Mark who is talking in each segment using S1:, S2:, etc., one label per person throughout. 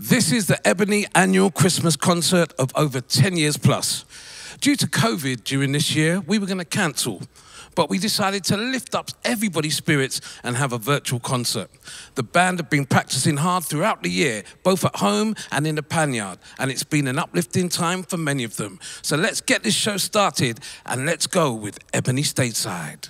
S1: This is the Ebony annual Christmas concert of over 10 years plus. Due to COVID during this year, we were going to cancel, but we decided to lift up everybody's spirits and have a virtual concert. The band have been practicing hard throughout the year, both at home and in the panyard, and it's been an uplifting time for many of them. So let's get this show started and let's go with Ebony Stateside.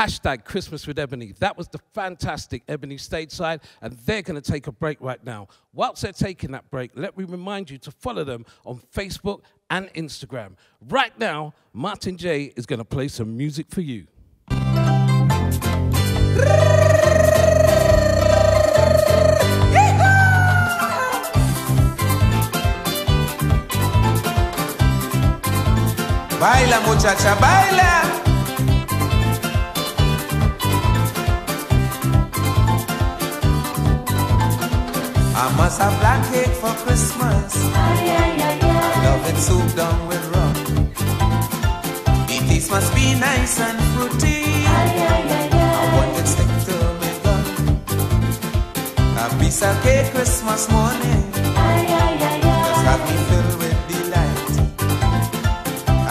S1: Hashtag Christmas with Ebony. That was the fantastic Ebony stage side, and they're going to take a break right now. Whilst they're taking that break, let me remind you to follow them on Facebook and Instagram. Right now, Martin J is going to play some music for you.
S2: Baila muchacha, baila. I must have black cake for Christmas. I love it soup done with rum. It taste must be nice and fruity. I want it stick to me gun. A piece of cake Christmas morning. Just have me filled with delight.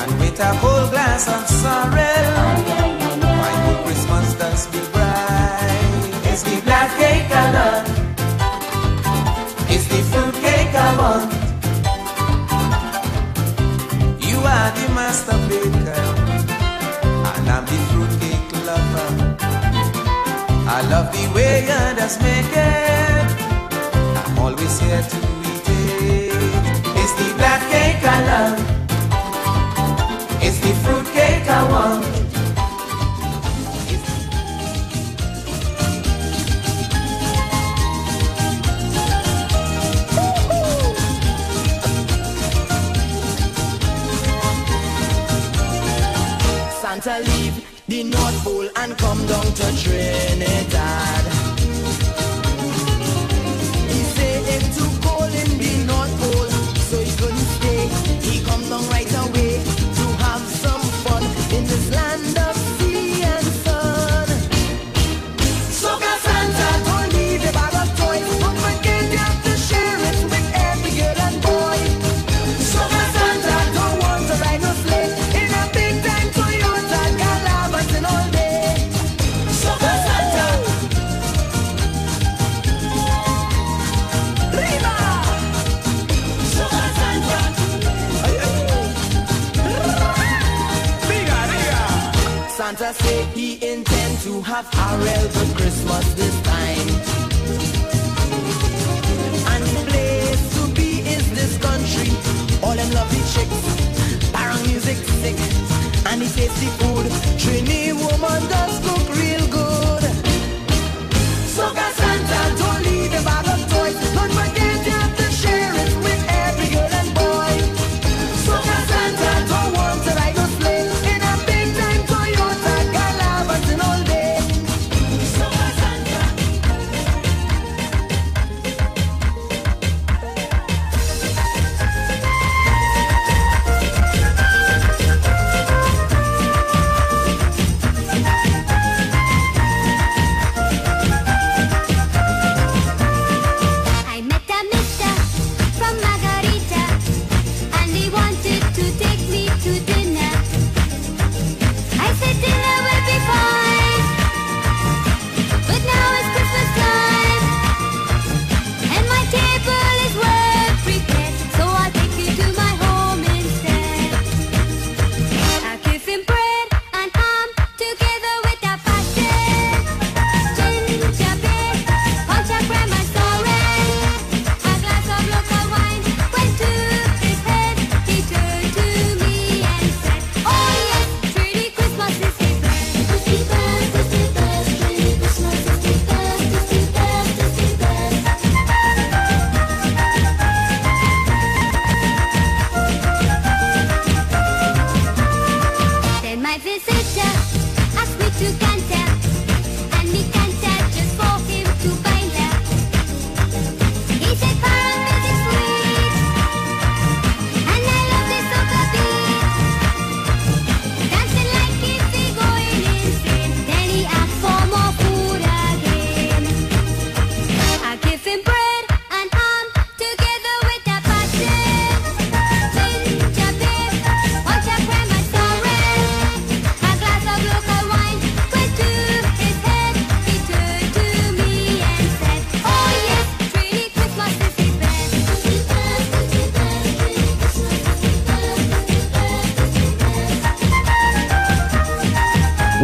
S2: And with a whole glass of sorrel. Master baker, and I'm the fruit cake lover. I love the way just make it. I'm always here to eat it. It's the black cake I love. It's the fruit cake I want.
S3: Come down to Trinidad.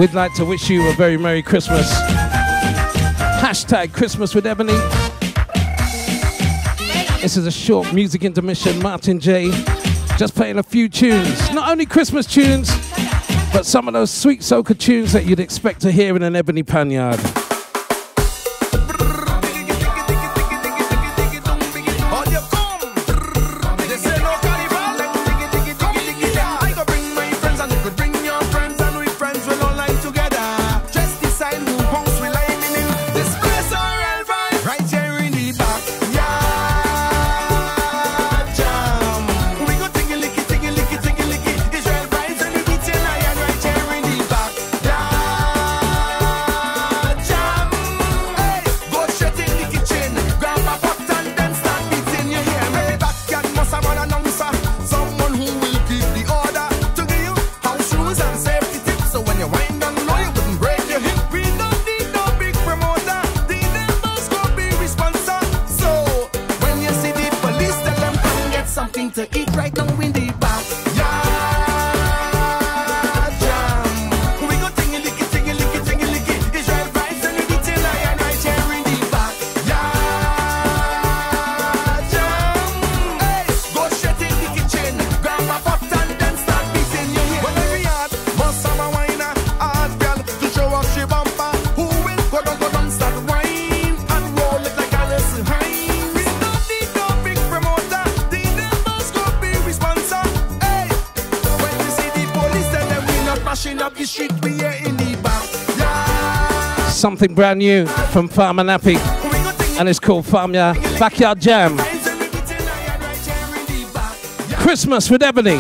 S4: We'd like to wish you a very Merry Christmas. Hashtag Christmas with Ebony. This is a short music intermission. Martin J. Just playing a few tunes. Not only Christmas tunes, but some of those sweet soca tunes that you'd expect to hear in an Ebony Panyard. Something brand new from Farmer Nappy, and it's called Farmer Backyard Jam. Christmas with Ebony,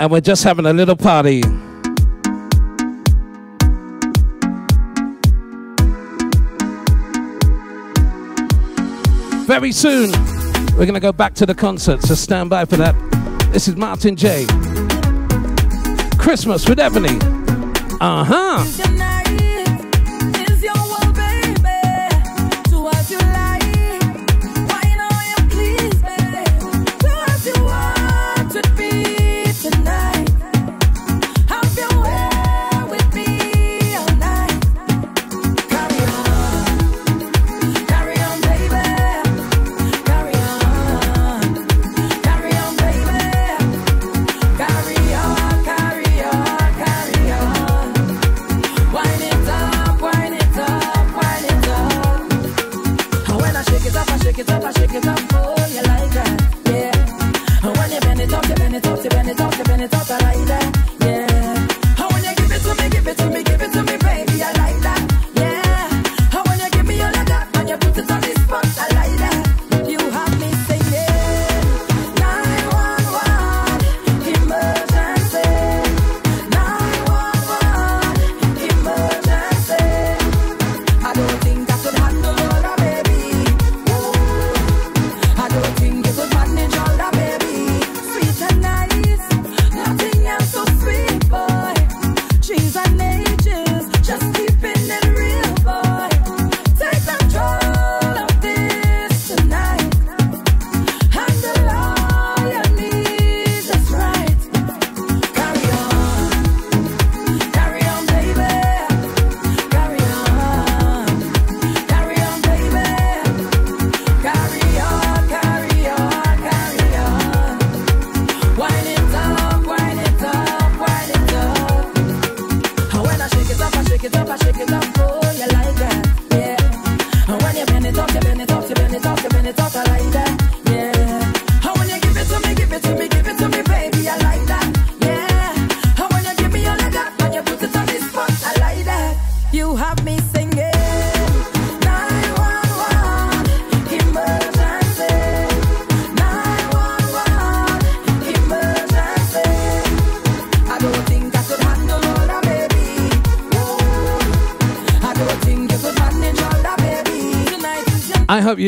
S4: and we're just having a little party. Very soon, we're going to go back to the concert, so stand by for that. This is Martin J. Christmas with Ebony. Uh huh.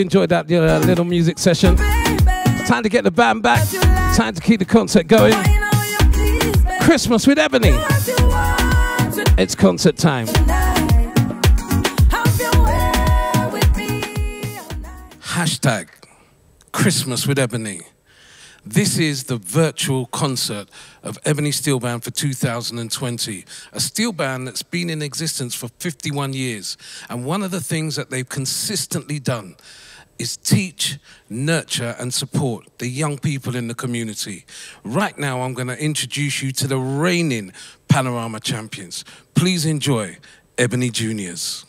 S4: Enjoyed that uh, little music session. It's time to get the band back. Time to keep the concert going. Christmas with Ebony. It's concert time. Hashtag Christmas with Ebony.
S1: This is the virtual concert of Ebony Steelband for 2020, a steel band that's been in existence for 51 years. And one of the things that they've consistently done is teach, nurture, and support the young people in the community. Right now, I'm going to introduce you to the reigning Panorama champions. Please enjoy Ebony Juniors.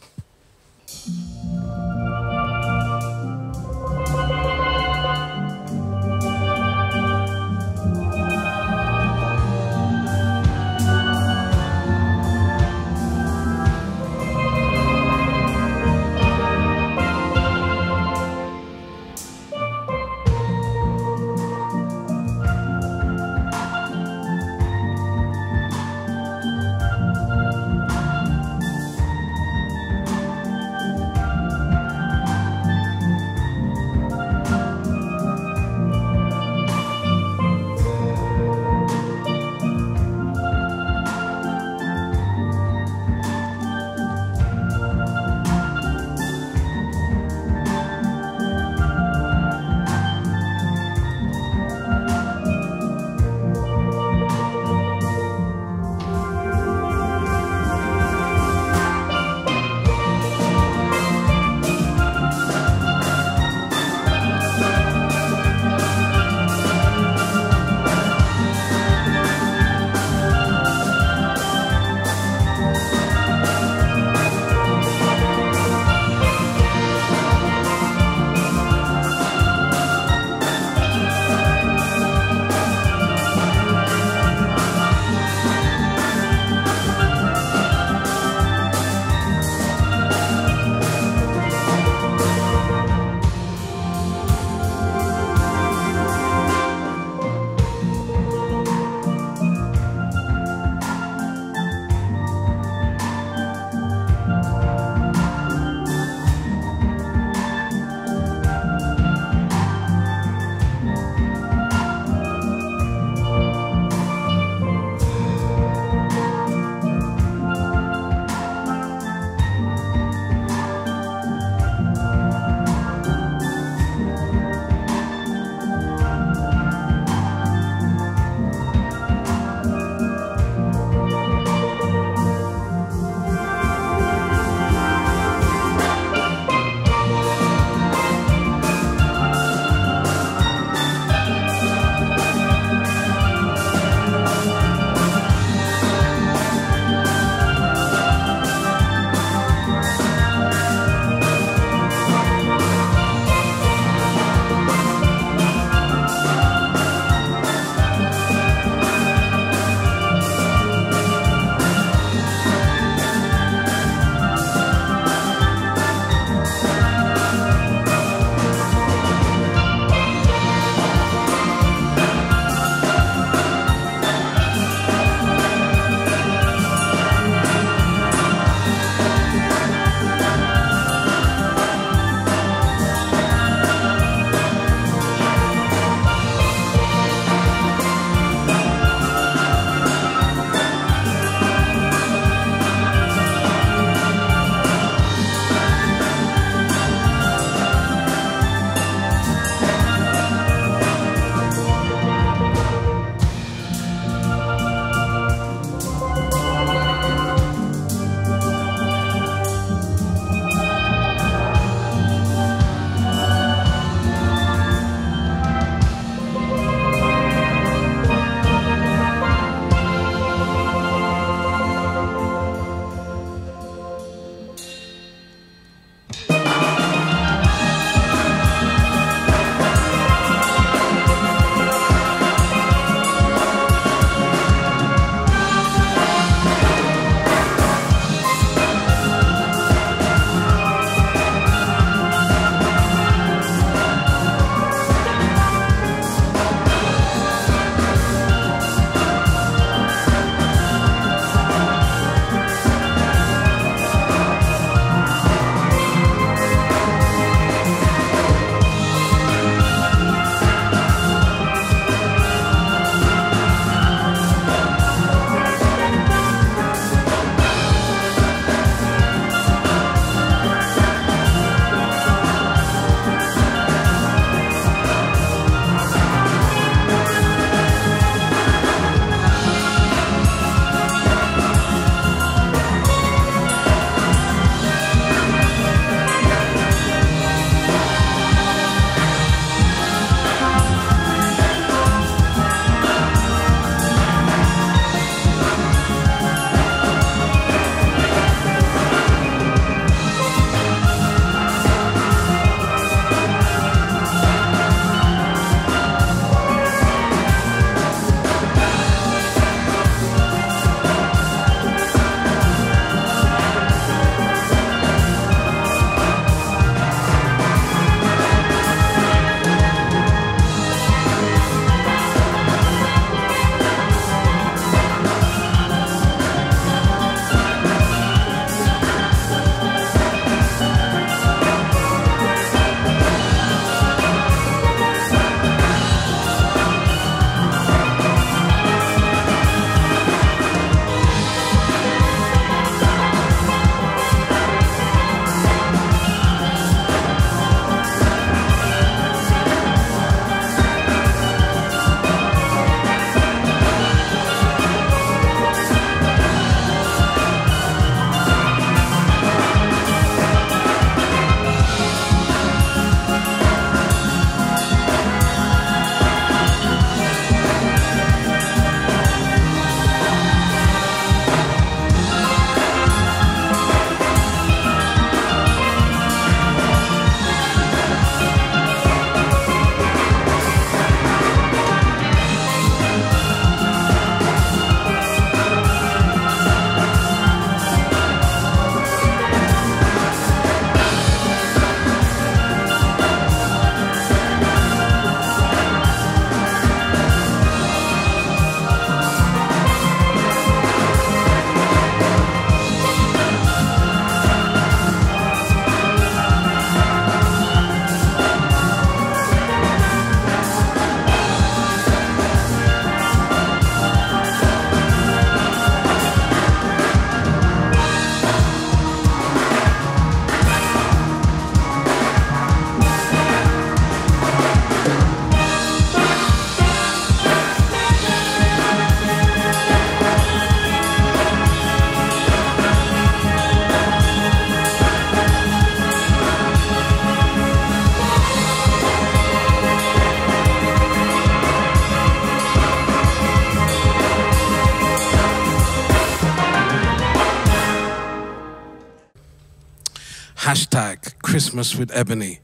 S1: Christmas with Ebony.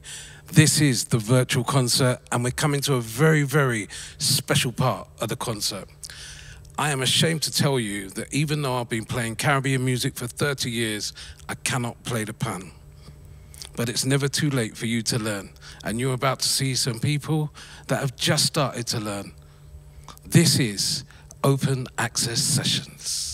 S1: This is the virtual concert, and we're coming to a very, very special part of the concert. I am ashamed to tell you that even though I've been playing Caribbean music for 30 years, I cannot play the pan. But it's never too late for you to learn, and you're about to see some people that have just started to learn. This is Open Access Sessions.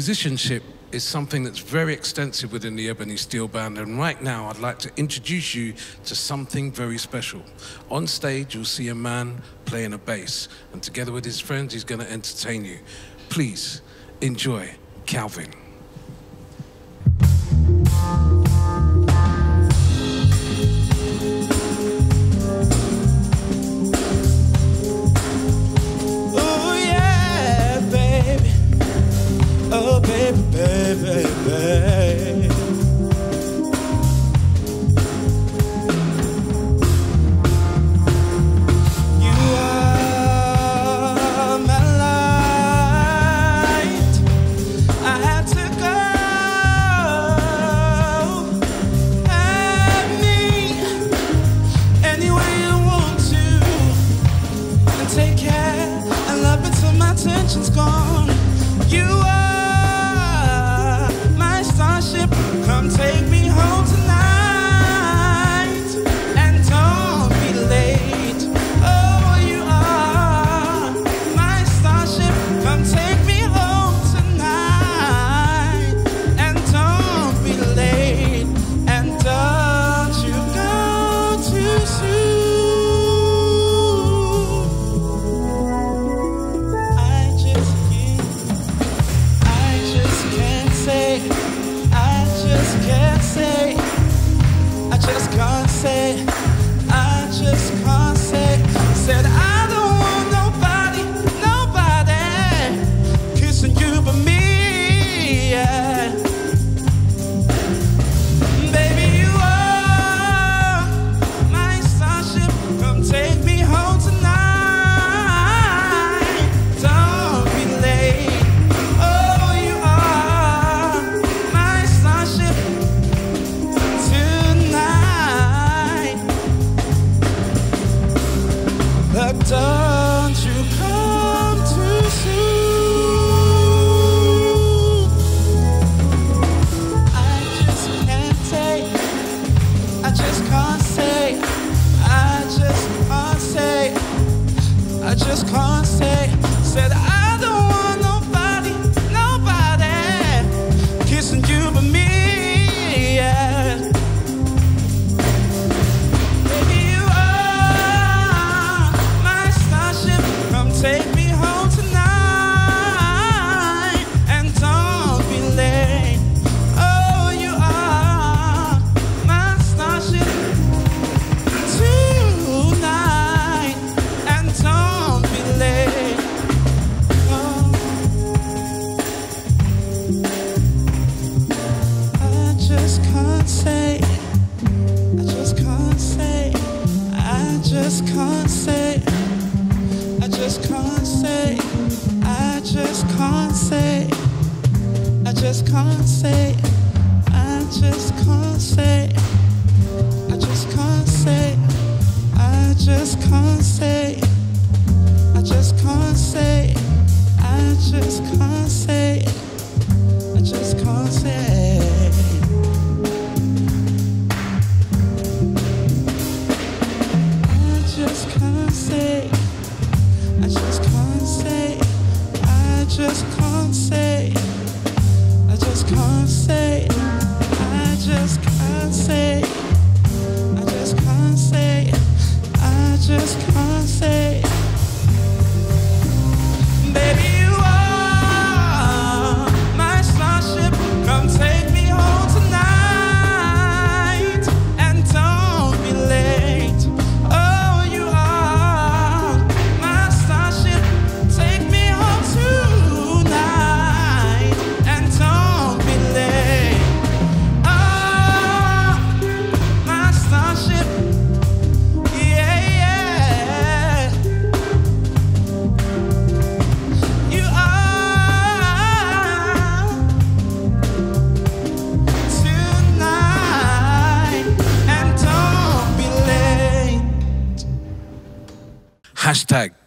S1: Musicianship is something that's very extensive within the Ebony Steelband, and right now I'd like to introduce you to something very special. On stage, you'll see a man playing a bass, and together with his friends, he's going to entertain you. Please enjoy Calvin.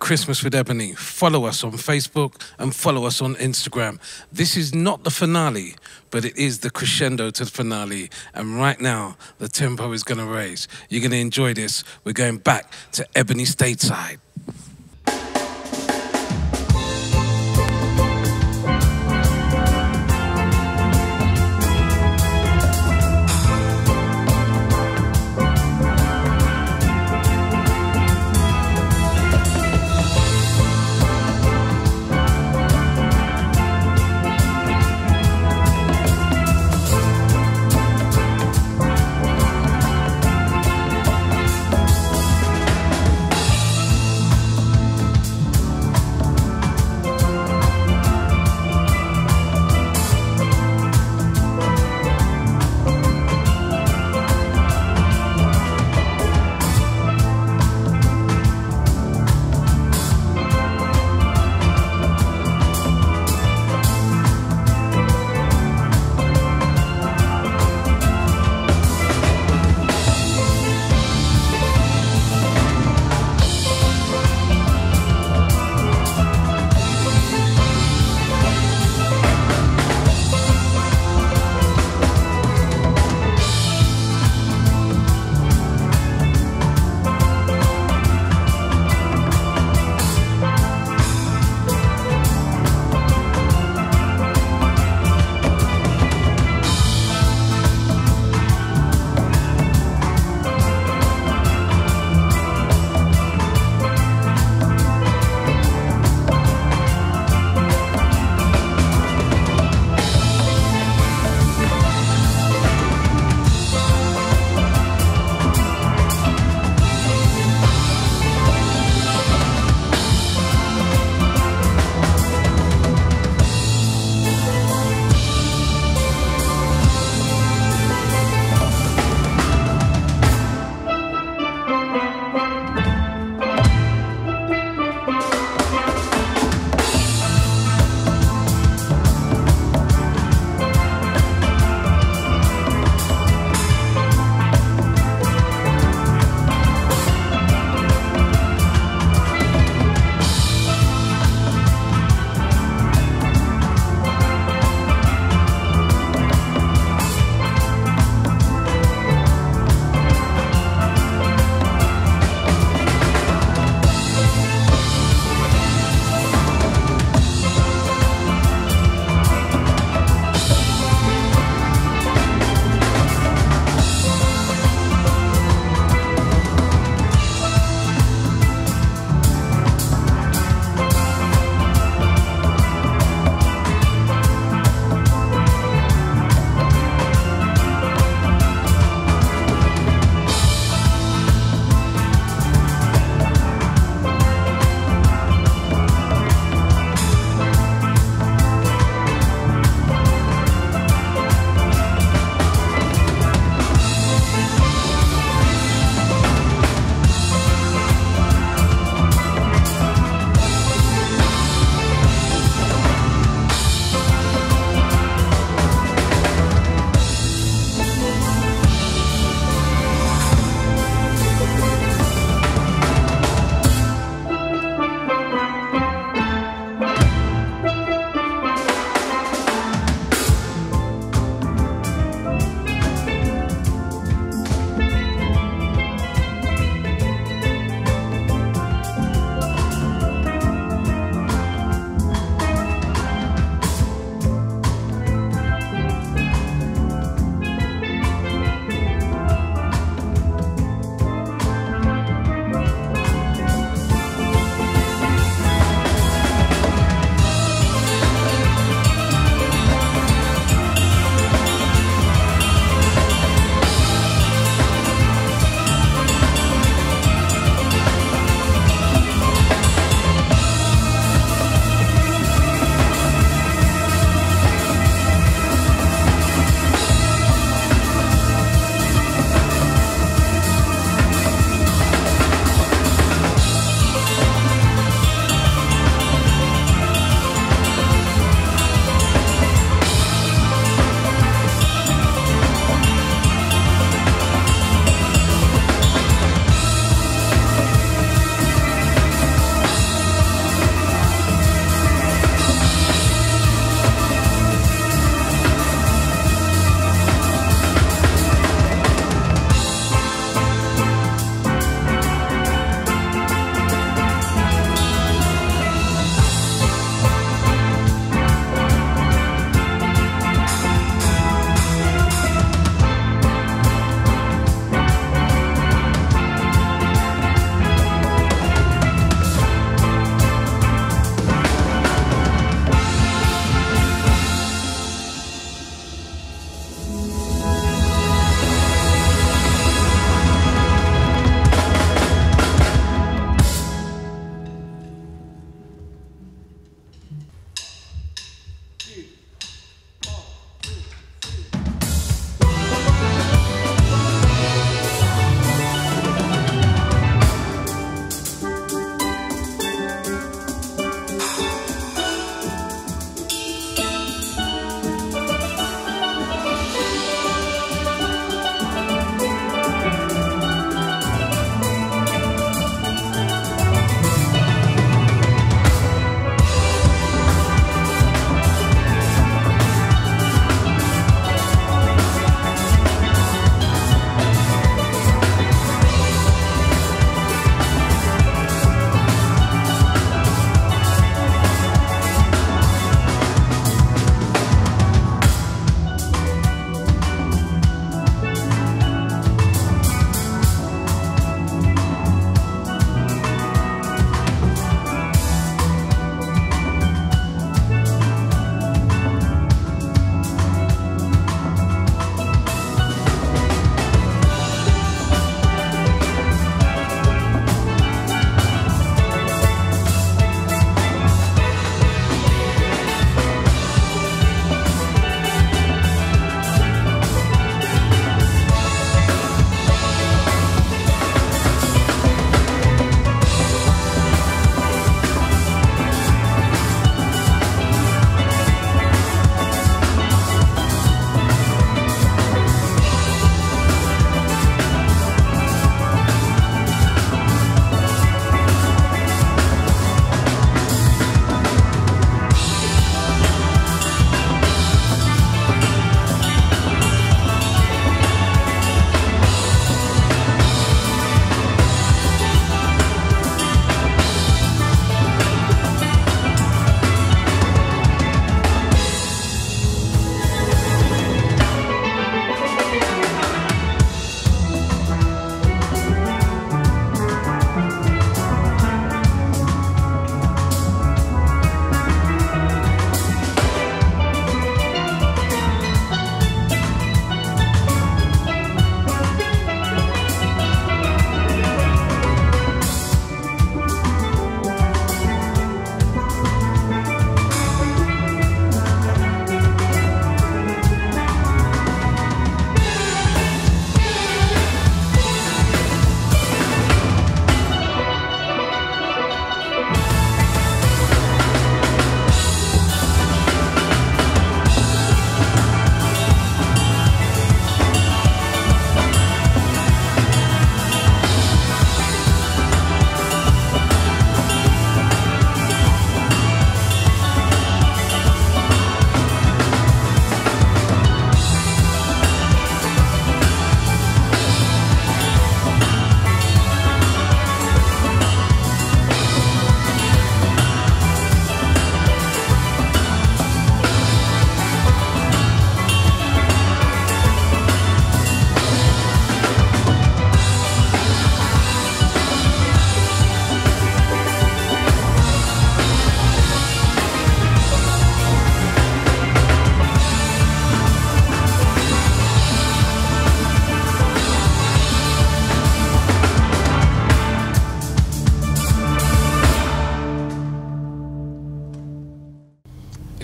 S1: Christmas with Ebony. Follow us on Facebook and follow us on Instagram. This is not the finale, but it is the crescendo to the finale. And right now, the tempo is going to raise. You're going to enjoy this. We're going back to Ebony Stateside.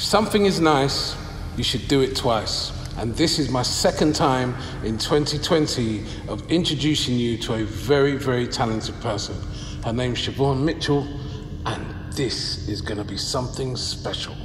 S1: Something is nice, you should do it twice. And this is my second time in 2020 of introducing you to a very, very talented person. Her name's Siobhan Mitchell, and this is going to be something special.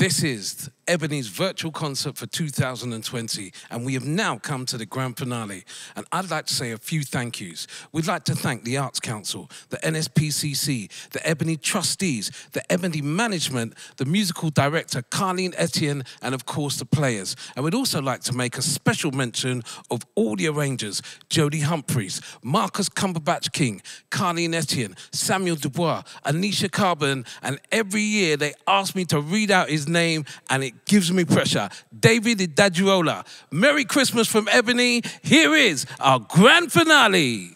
S1: This is Ebony's virtual concert for 2020, and we have now come to the grand finale. And I'd like to say a few thank yous. We'd like to thank the Arts Council, the NSPCC, the Ebony trustees, the Ebony management, the musical director, Carleen Etienne, and of course the players. And we'd also like to make a special mention of all the arrangers, Jody Humphreys, Marcus Cumberbatch King, Carleen Etienne, Samuel Dubois, Anisha Carbon, and every year they ask me to read out his name, and gives me pressure. David Idajuola. Merry Christmas from Ebony. Here is our grand finale.